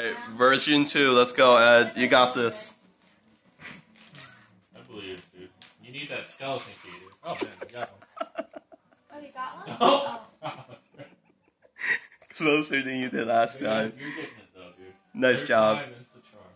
Right, version 2, let's go, Ed. You got this. I believe it, dude. You need that skeleton key, dude. Oh man, I got one. Oh, you got one? Oh. oh. Closer than you did last You're, time. you're getting it though, dude. Nice Third job. time